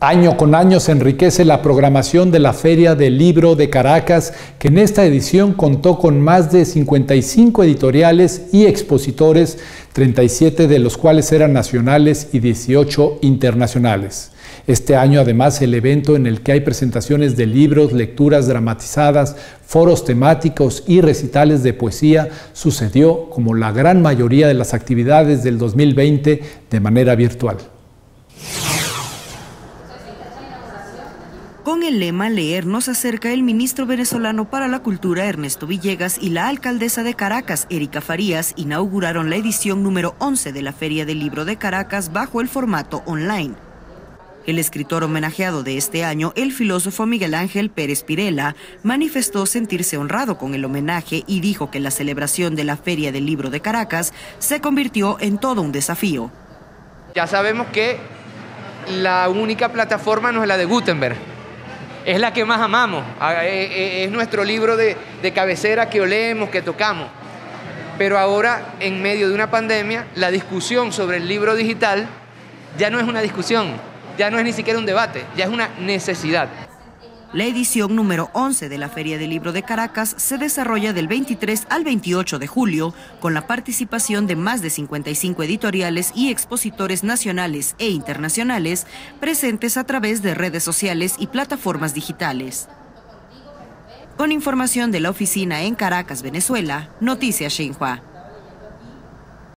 Año con año se enriquece la programación de la Feria del Libro de Caracas, que en esta edición contó con más de 55 editoriales y expositores, 37 de los cuales eran nacionales y 18 internacionales. Este año además el evento en el que hay presentaciones de libros, lecturas dramatizadas, foros temáticos y recitales de poesía sucedió como la gran mayoría de las actividades del 2020 de manera virtual. Con el lema Leer nos acerca el ministro venezolano para la Cultura Ernesto Villegas y la alcaldesa de Caracas, Erika Farías, inauguraron la edición número 11 de la Feria del Libro de Caracas bajo el formato online. El escritor homenajeado de este año, el filósofo Miguel Ángel Pérez Pirela, manifestó sentirse honrado con el homenaje y dijo que la celebración de la Feria del Libro de Caracas se convirtió en todo un desafío. Ya sabemos que la única plataforma no es la de Gutenberg, es la que más amamos, ah, eh, eh, es nuestro libro de, cabecera que olemos, que tocamos. Pero ahora, en medio de una pandemia, la discusión sobre el libro digital ya no es una discusión, ya no es ni siquiera un debate, ya es una necesidad. La edición número 11 de la Feria del Libro de Caracas se desarrolla del 23 al 28 de julio con la participación de más de 55 editoriales y expositores nacionales e internacionales presentes a través de redes sociales y plataformas digitales. Con información de la oficina en Caracas, Venezuela, Noticias Xinhua.